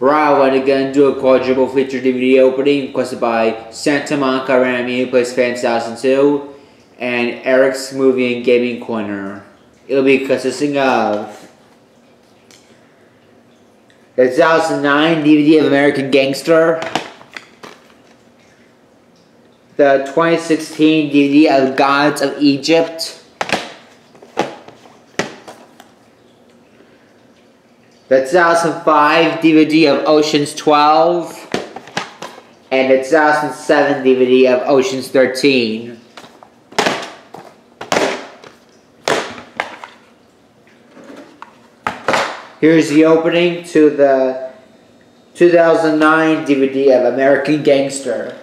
Raw went again do a quadruple feature DVD opening requested by Santa Monica Random Media Place Fan 2002, and Eric's Movie and Gaming Corner. It'll be consisting of the 2009 DVD of American Gangster, the 2016 DVD of Gods of Egypt, the 2005 DVD of Ocean's 12, and the 2007 DVD of Ocean's 13. Here's the opening to the 2009 DVD of American Gangster.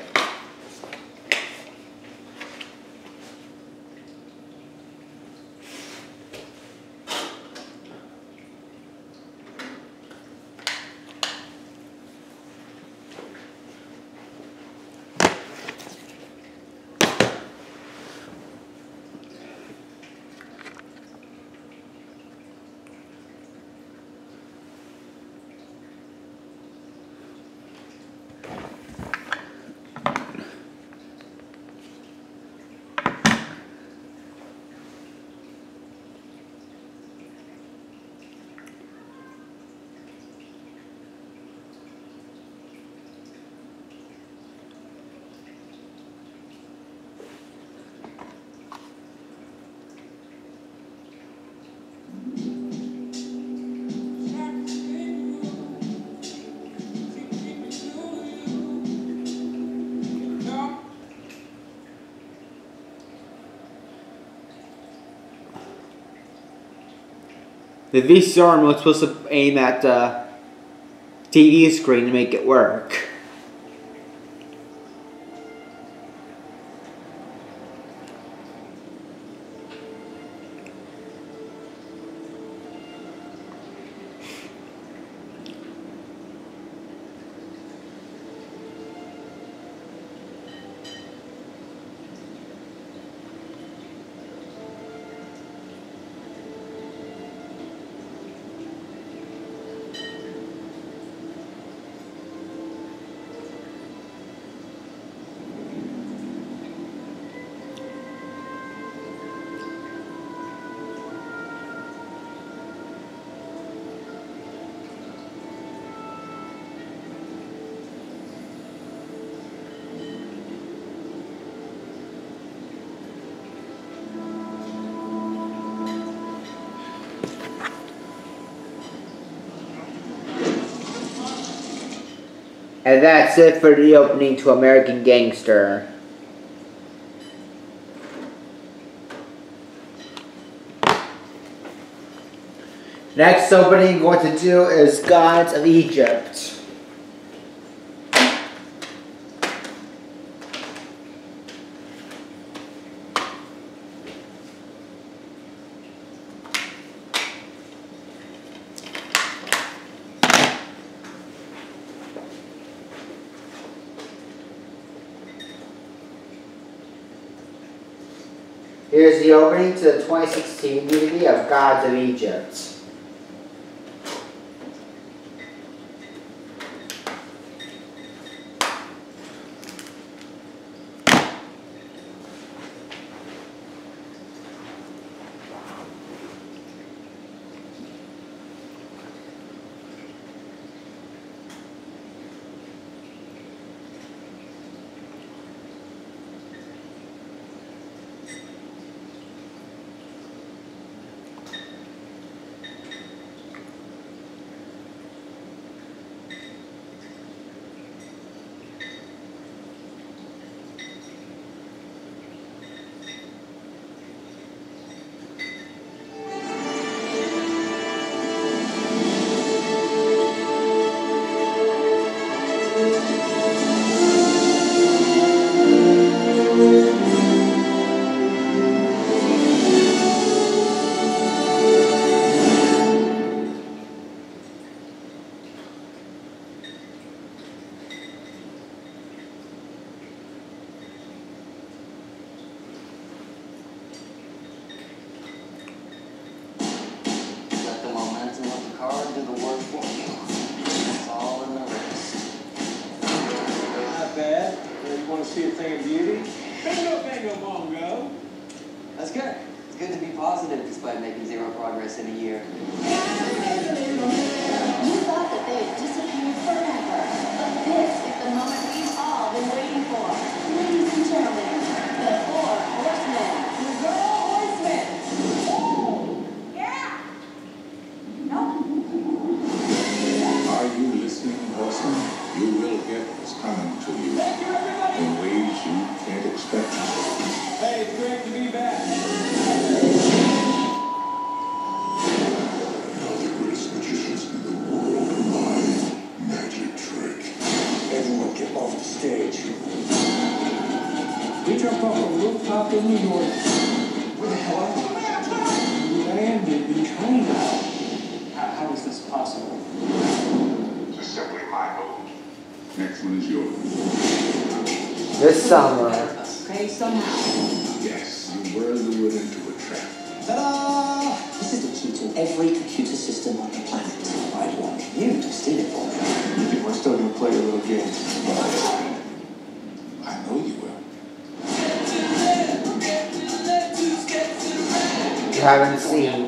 The VCR remote's supposed to aim at uh, the TV screen to make it work. And that's it for the opening to American Gangster. Next opening we're going to do is Gods of Egypt. Here's the opening to the 2016 DVD of Gods of Egypt. Come on. That's good. It's good to be positive despite making zero progress in a year. You thought that they had disappeared forever. one is. This summer. Okay. Yes, you were lured into a trap. Ta-da! This is the key to every computer system on the planet. I'd want you to steal it for me. You think we're still going to play a little game? I know you will. You haven't seen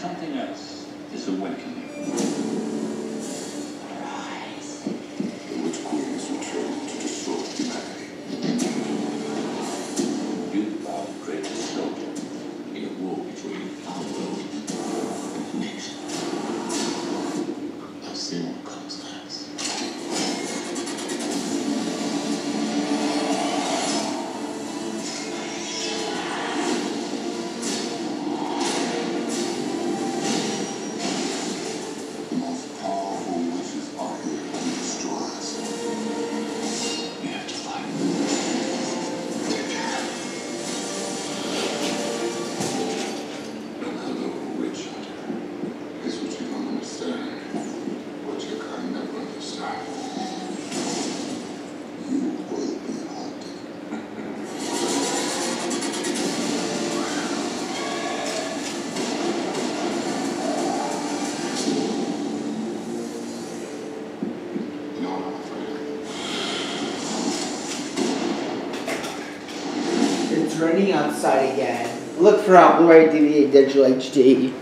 something else is awakening. side again. Look for Outblue DVD Digital HD.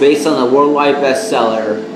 based on a worldwide bestseller.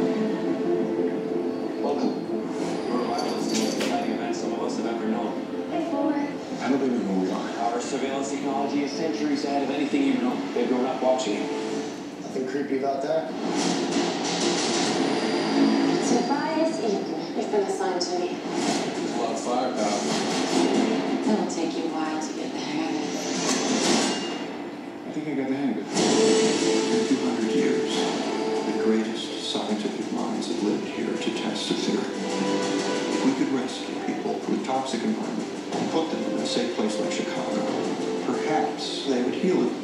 healing.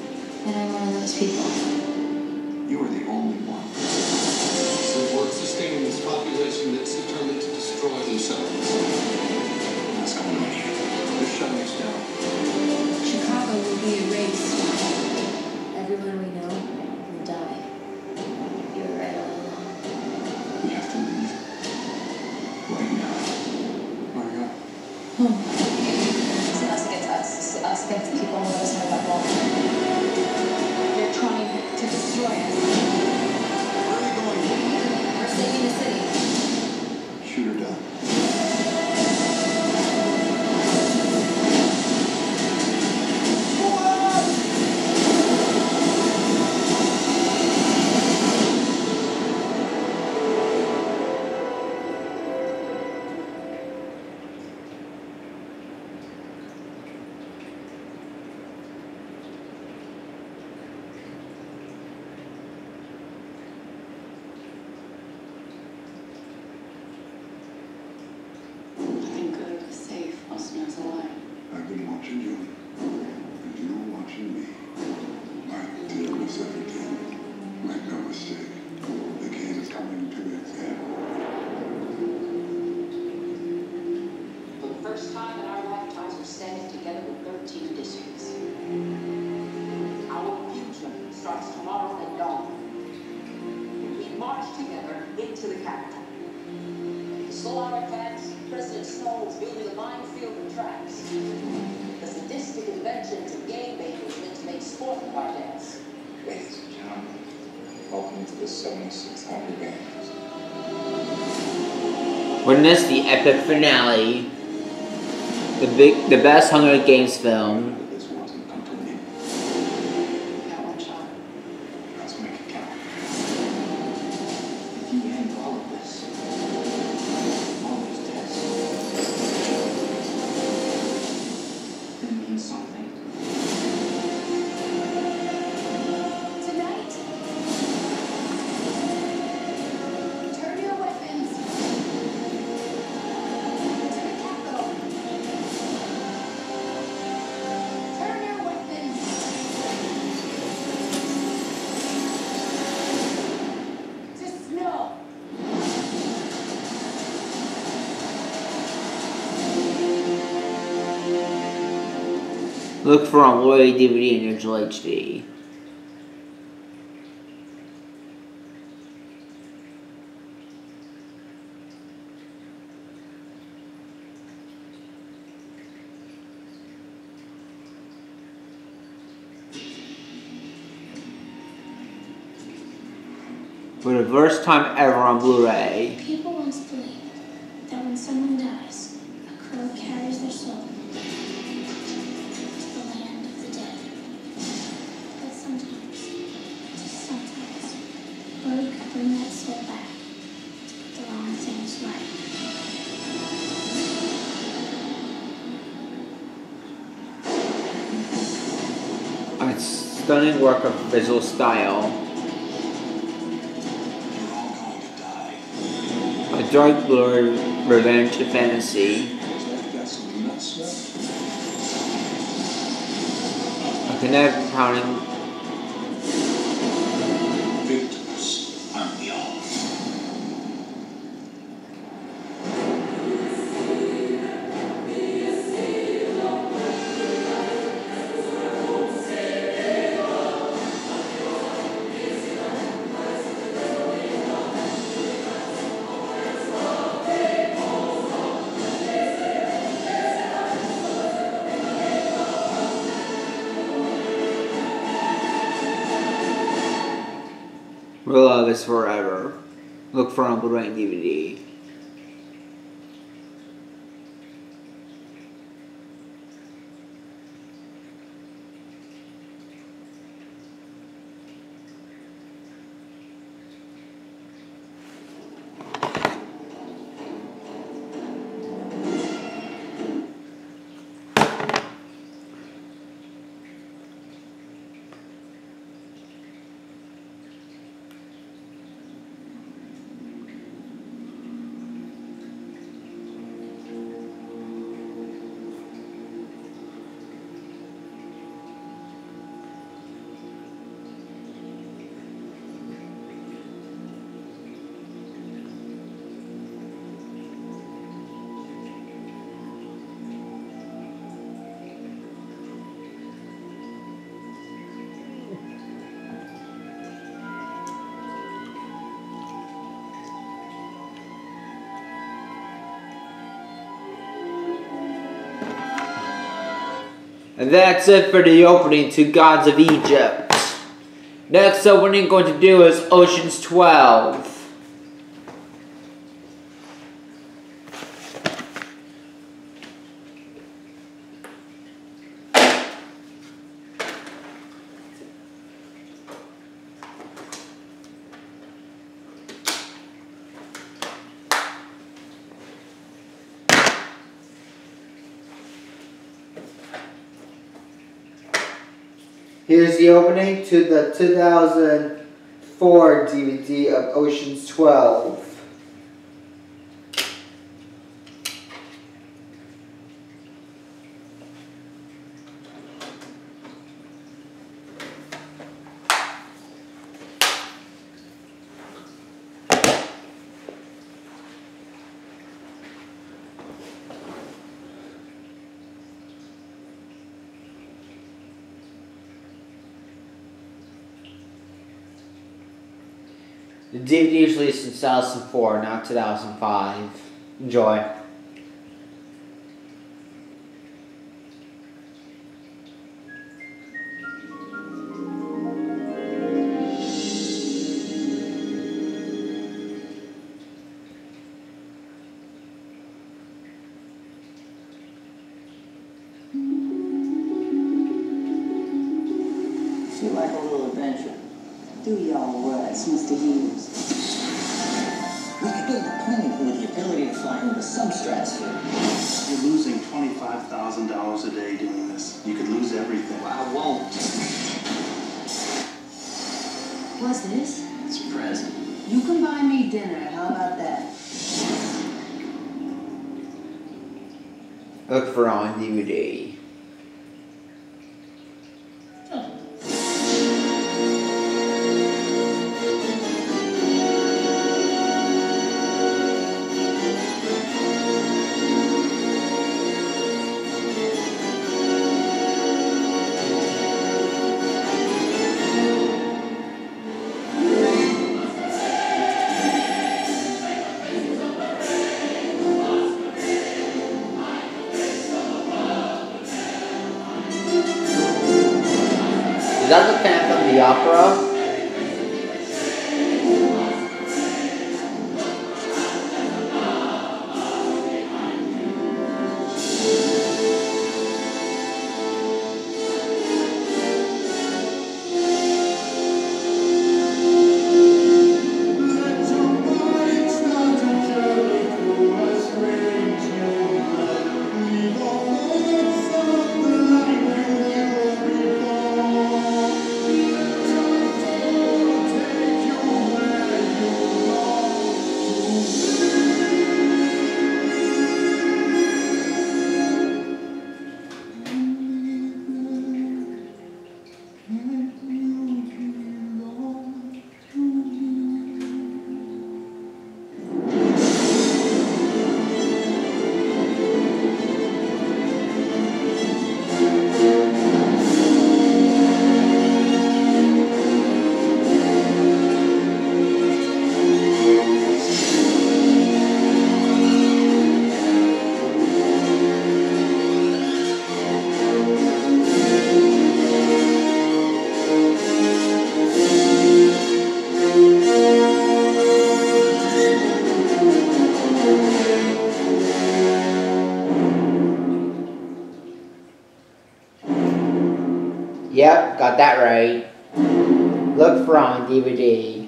And I'm one of those people. You are the only one. into the Capitol. Solar attacks, President Snowden's building a minefield of traps, the sadistic inventions of game makers meant to make sport projects. Ladies and gentlemen, welcome to the 76th Hunger Witness the epic finale, the big, the best Hunger Games film, Look for on Loy DVD and Digital HD. For the first time ever on Blu-ray. stunning work of visual style. A dark blue revenge to fantasy. A kinetic powering love is forever. Look for a Blu-ray DVD. And that's it for the opening to Gods of Egypt. Next opening going to do is Oceans 12. Here's the opening to the 2004 DVD of Ocean's 12. Did usually in 2004, not 2005. Enjoy. that right. Look for on DVD.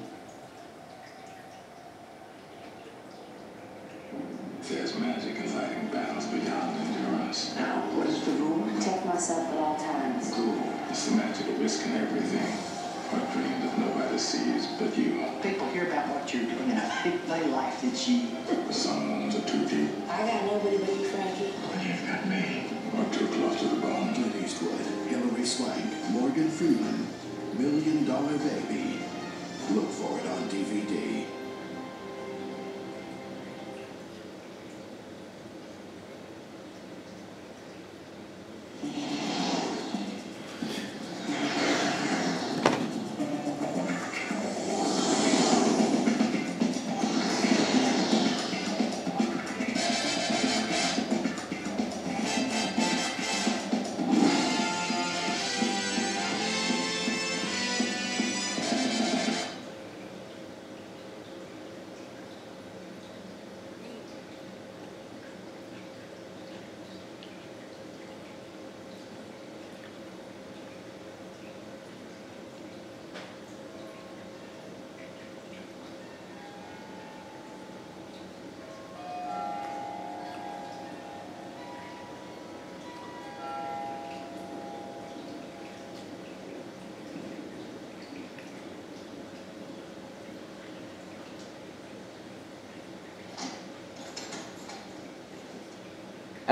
Look for it on DVD.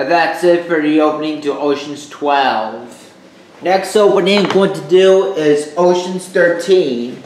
And that's it for the opening to Ocean's 12. Next opening I'm going to do is Ocean's 13.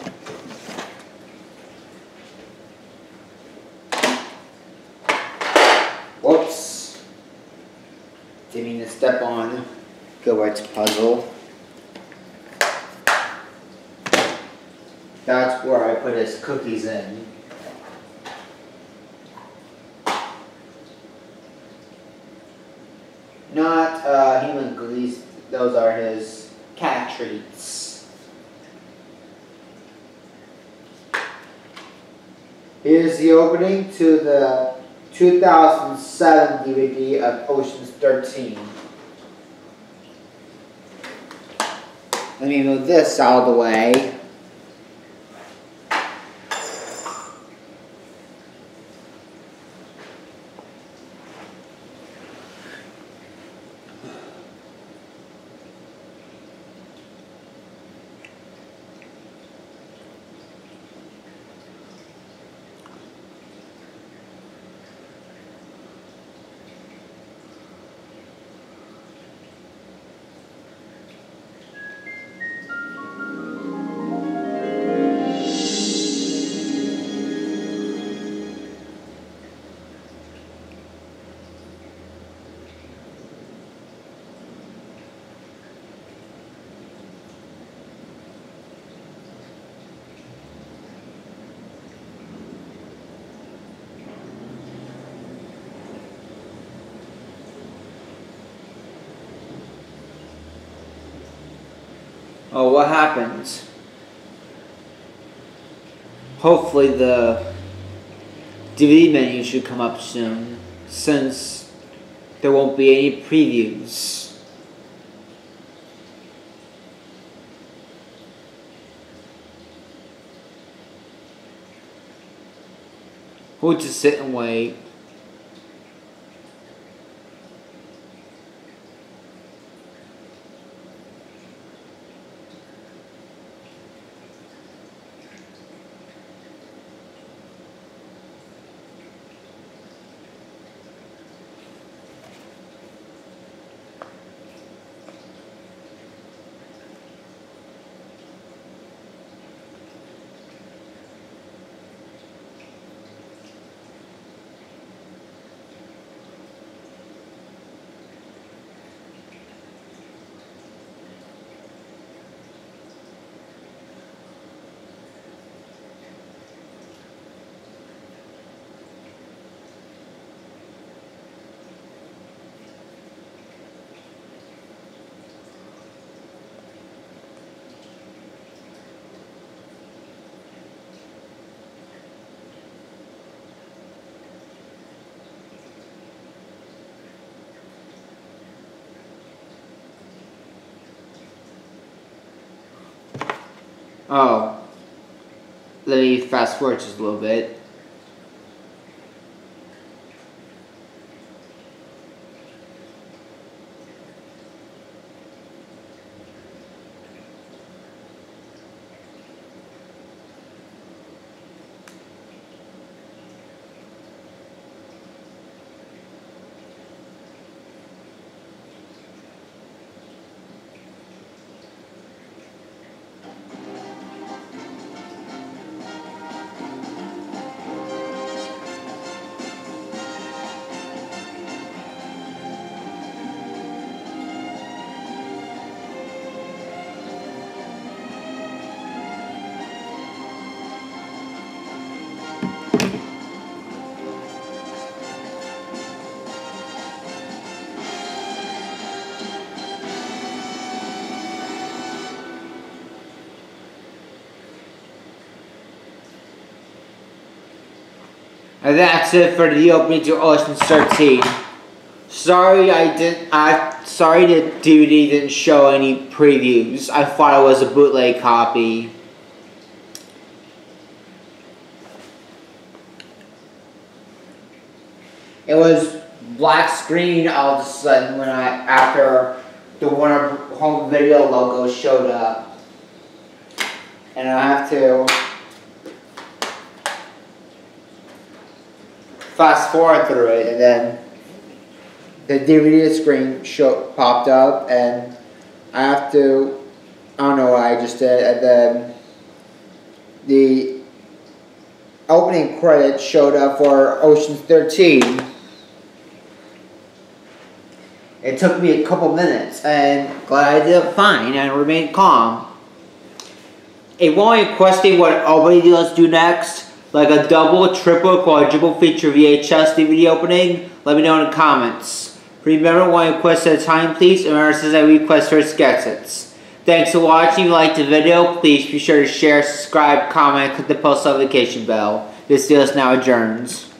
Here's the opening to the 2007 DVD of Ocean's 13. Let me move this out of the way. Oh, what happens? Hopefully the DVD menu should come up soon, since there won't be any previews. We'll just sit and wait. Oh. Let me fast forward just a little bit. And that's it for the opening to Ocean's 13. Sorry I didn't I sorry the DVD didn't show any previews. I thought it was a bootleg copy. It was black screen all of a sudden when I after the Warner Home Video logo showed up. And I have to fast forward through it and then the DVD screen show popped up, and I have to. I don't know what I just did, and then the opening credits showed up for Ocean's 13. It took me a couple minutes, and glad I did fine and remained calm. If you're requesting what everybody does do next, like a double, triple, quadruple feature VHS DVD opening, let me know in the comments. Remember, one request at a time, please. Remember, says I request first gets it. Thanks for watching. If you liked the video, please be sure to share, subscribe, comment, click the post notification bell. This deal is now adjourns.